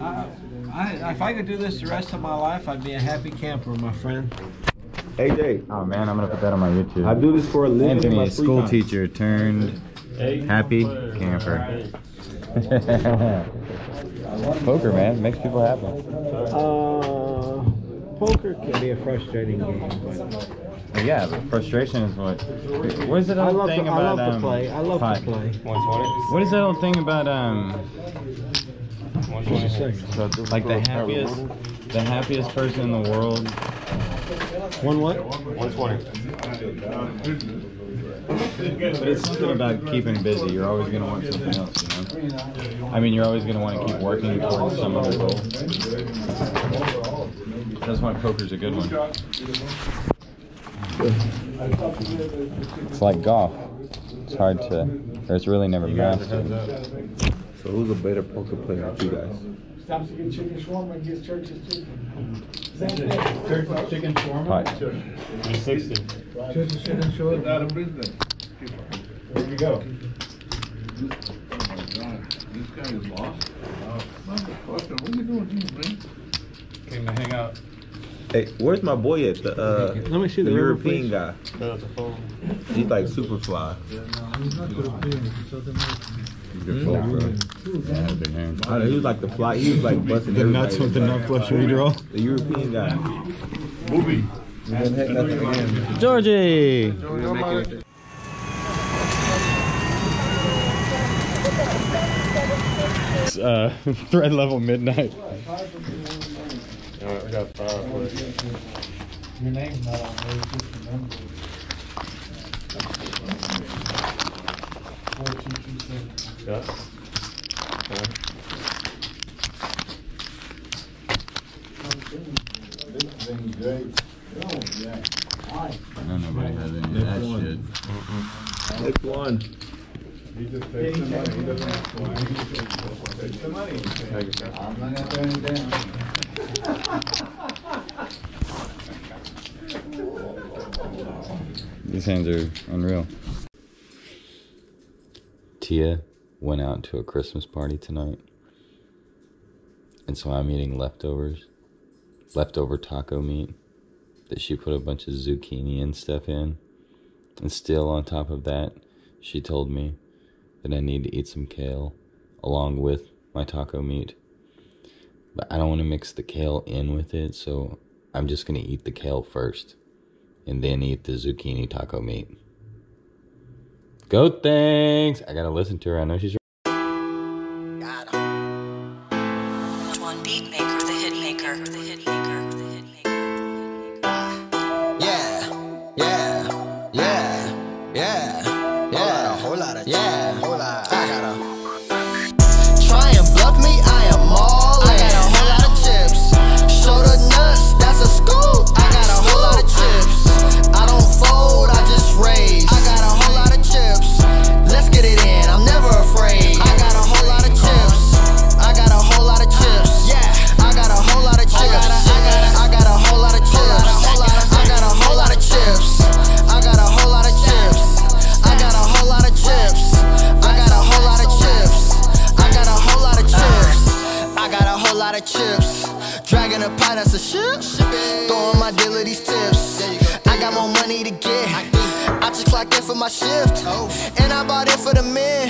I, I, if I could do this the rest of my life, I'd be a happy camper, my friend. AJ, Oh man, I'm gonna put that on my YouTube. I do this for a living. Anthony, a school time. teacher turned happy camper. Poker, man, makes people happy. Uh, poker can be a frustrating game. But But yeah, but frustration is what. What is that old love, thing to, I about love to um, play. I love pot? to play. What is that old thing about um, Just a like the happiest, the happiest person in the world? One what? 120. But it's something about keeping busy. You're always gonna want something else, you know. I mean, you're always gonna want to keep working towards some other goal. That's why poker's a good one. It's like golf. It's hard to, or it's really never mastered. So who's a better poker player than you guys? Stops to get chicken shawarma and gets Church's too. Chicken shawarma. Out of business. Where'd you go? This guy is lost. Motherfucker, what are you doing here, man? Came to hang out. Hey, where's my boy at? The uh, Let me see the the European please. guy. Fill out the phone. He's like super fly. Yeah, big hand. I know, he was like the fly. He was like busting The nuts with the nut flush redraw. The European guy. Movie. Georgie. It's, uh, threat level midnight. I got five for it. Your name's not on there, it's just a number. Four, two, two, seven. Yeah. This thing's great. Oh, yeah. I know nobody has any of that shit. Next one. He just takes the money. He doesn't ask for. He just takes the money. I'm not gonna turn it down. These hands are unreal. Tia went out to a Christmas party tonight. And so I'm eating leftovers. Leftover taco meat that she put a bunch of zucchini and stuff in. And still on top of that, she told me that I need to eat some kale along with my taco meat. But I don't want to mix the kale in with it, so I'm just going to eat the kale first and then eat the zucchini taco meat. Go thanks. I gotta listen to her. I know she's One beat maker, the hit maker, the hit maker. Lot of chips. Dragging a pie, that's a ship. Throwing my dealer these tips. I got more money to get. I just clocked in for my shift. And I bought it for the men.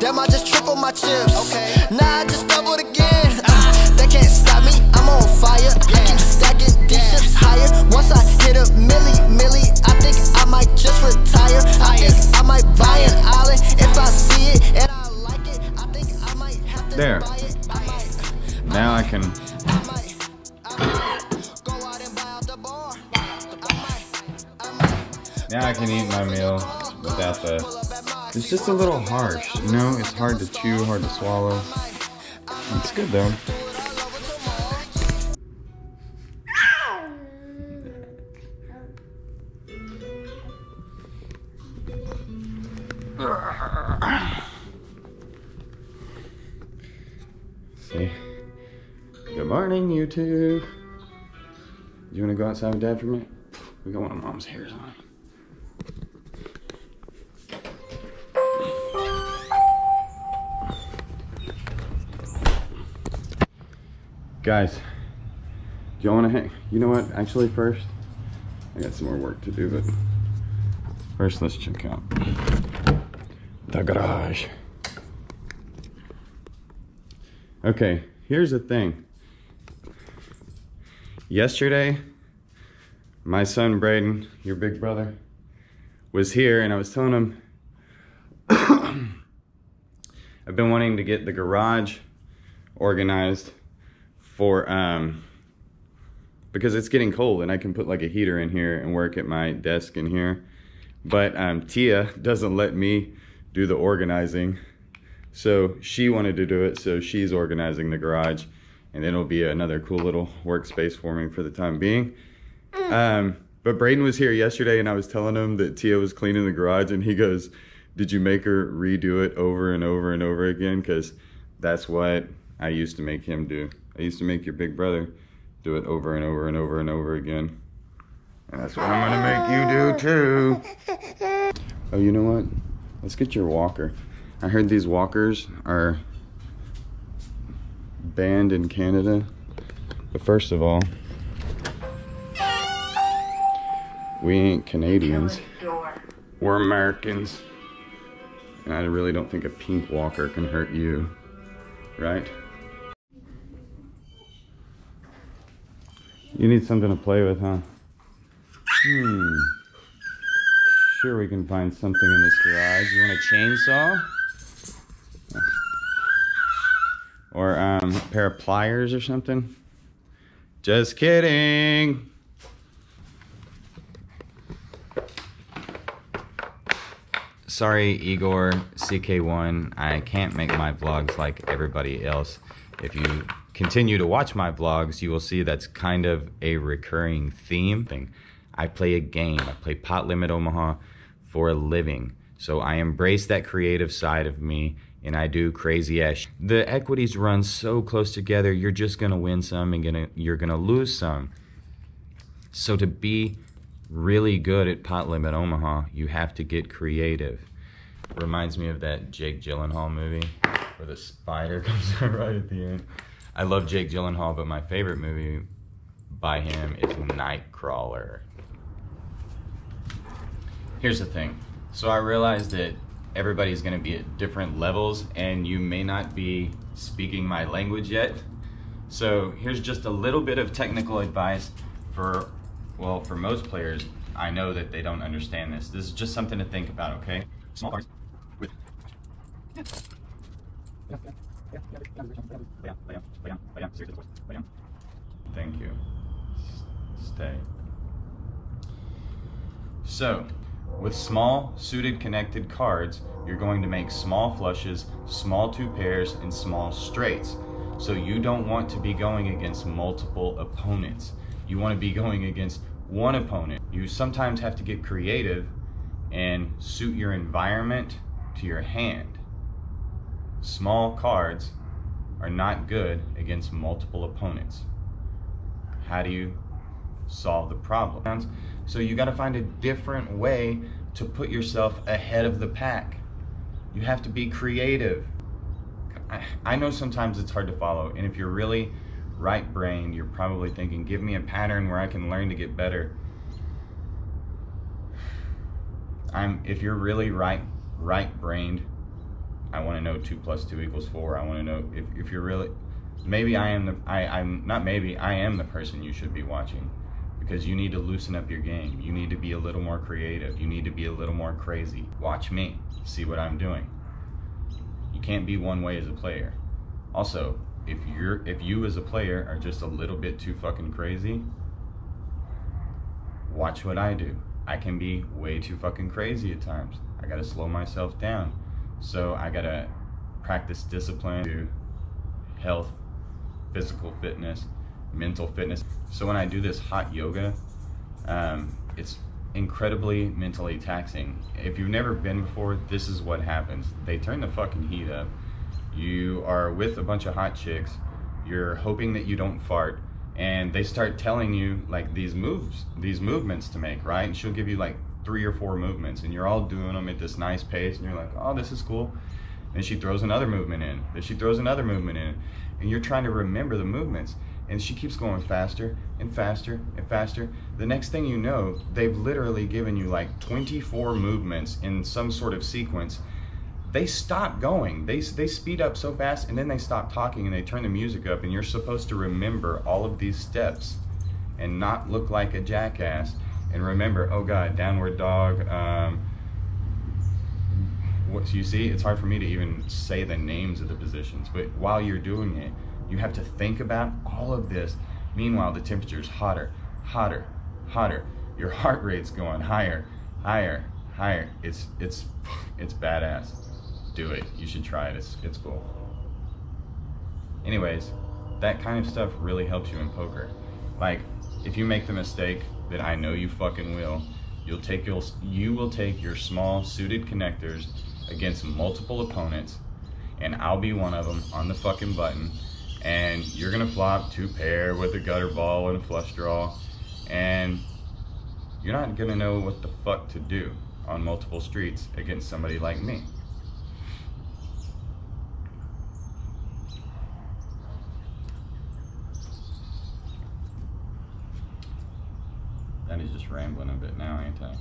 Damn, I just tripled my chips. Nah, I just doubled again. Uh, they can't stop me, I'm on fire. I keep stacking these chips higher. Once I hit a milli, milli, I think I might just retire. I think I might buy an island if I see it and I like it. I think I might have to There. buy it. Can I might, I might go out and buy out the bar. I might, I might. now I can eat my meal without the. It's just a little harsh, you know. It's hard to chew, hard to swallow. It's good though. YouTube. You want to go outside with Dad for a minute? We got one of Mom's hairs on. Guys, do y'all want to hang? You know what? Actually, first, I got some more work to do, but first, let's check out the garage. Okay, here's the thing. Yesterday, my son Braden, your big brother, was here, and I was telling him I've been wanting to get the garage organized for um because it's getting cold and I can put like a heater in here and work at my desk in here. But um, Tia doesn't let me do the organizing. So she wanted to do it, so she's organizing the garage and then it'll be another cool little workspace for me for the time being. Um, but Braden was here yesterday and I was telling him that Tia was cleaning the garage and he goes, did you make her redo it over and over and over again? Because that's what I used to make him do. I used to make your big brother do it over and over and over and over again. And that's what I'm gonna make you do too. Oh, you know what? Let's get your walker. I heard these walkers are banned in Canada. But first of all, we ain't Canadians. We're Americans. And I really don't think a pink walker can hurt you, right? You need something to play with, huh? Hmm. Sure, we can find something in this garage. You want a chainsaw? Or um, a pair of pliers or something? Just kidding. Sorry, Igor CK1. I can't make my vlogs like everybody else. If you continue to watch my vlogs, you will see that's kind of a recurring theme. Thing. I play a game. I play Pot Limit Omaha for a living. So I embrace that creative side of me and I do crazy ass. The equities run so close together, you're just gonna win some and gonna you're gonna lose some. So to be really good at Pot Limit Omaha, you have to get creative. Reminds me of that Jake Gyllenhaal movie where the spider comes out right at the end. I love Jake Gyllenhaal, but my favorite movie by him is Nightcrawler. Here's the thing. So I realized that everybody's going to be at different levels and you may not be speaking my language yet. So here's just a little bit of technical advice for, well, for most players. I know that they don't understand this. This is just something to think about, okay? Small cards with. Thank you. Stay. So, with small suited connected cards, you're going to make small flushes, small two pairs, and small straights. So you don't want to be going against multiple opponents. You want to be going against one opponent. You sometimes have to get creative and suit your environment to your hand. Small cards are not good against multiple opponents. How do you solve the problem? So you got to find a different way to put yourself ahead of the pack. You have to be creative. I- know sometimes it's hard to follow, and if you're really right brained, you're probably thinking, give me a pattern where I can learn to get better. I'm if you're really right right brained, I want to know two plus two equals four. I want to know if, if you're really maybe I am the I, I'm not maybe I am the person you should be watching because you need to loosen up your game. You need to be a little more creative. You need to be a little more crazy. Watch me. See what I'm doing. You can't be one way as a player. Also, if you're if you as a player are just a little bit too fucking crazy, watch what I do. I can be way too fucking crazy at times. I gotta slow myself down. So I gotta practice discipline, to health, physical fitness, mental fitness. So when I do this hot yoga, um, it's incredibly mentally taxing. If you've never been before, this is what happens. They turn the fucking heat up. You are with a bunch of hot chicks. You're hoping that you don't fart and they start telling you like these moves, these movements to make, right? And she'll give you like three or four movements, and you're all doing them at this nice pace, and you're like, oh, this is cool. And she throws another movement in. Then she throws another movement in, and you're trying to remember the movements. And she keeps going faster and faster and faster. The next thing you know, they've literally given you like 24 movements in some sort of sequence. They stop going. They, they speed up so fast and then they stop talking and they turn the music up and you're supposed to remember all of these steps and not look like a jackass. And remember, oh God, downward dog, um, what you see it's hard for me to even say the names of the positions but while you're doing it you have to think about all of this. Meanwhile the temperature is hotter hotter hotter. Your heart rate's going higher higher higher. It's it's it's badass. Do it. You should try it. It's it's cool. Anyways that kind of stuff really helps you in poker. Like if you make the mistake that i know you fucking will you'll take your you will take your small suited connectors against multiple opponents and I'll be one of them on the fucking button and you're gonna flop two pair with a gutter ball and a flush draw and you're not gonna know what the fuck to do on multiple streets against somebody like me. That is just rambling a bit now, ain't I?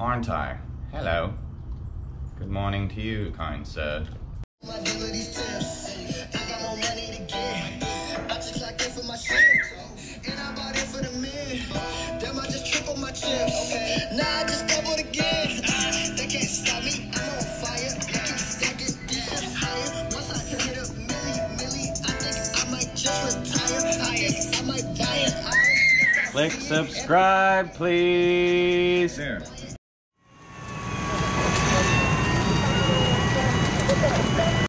Aren't I? Hello. Good morning to you, kind sir. Money. I just clocked in for my shift. And I bought it for the men. Damn, I just triple my chips. Now I just doubled again. They can't stop me. I'm on fire. They keep stacking these chips higher. Once I hit up Millie, Millie, I think I might just retire. I, I might buy it. I, Click subscribe, please. There.